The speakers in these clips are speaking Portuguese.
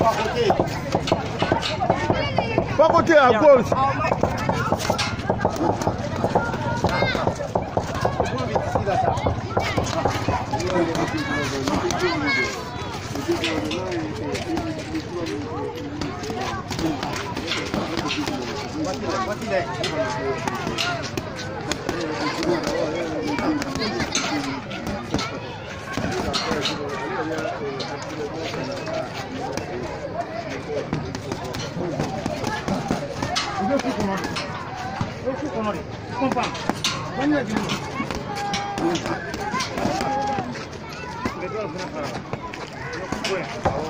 Pacote a gols. What is that? 你就出什么？出什么来？胖胖，干啥去？嗯。你不要跟他干。对。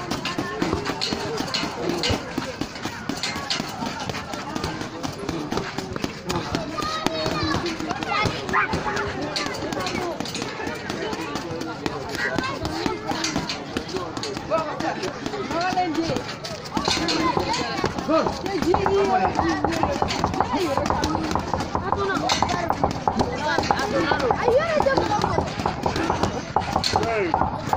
Hey!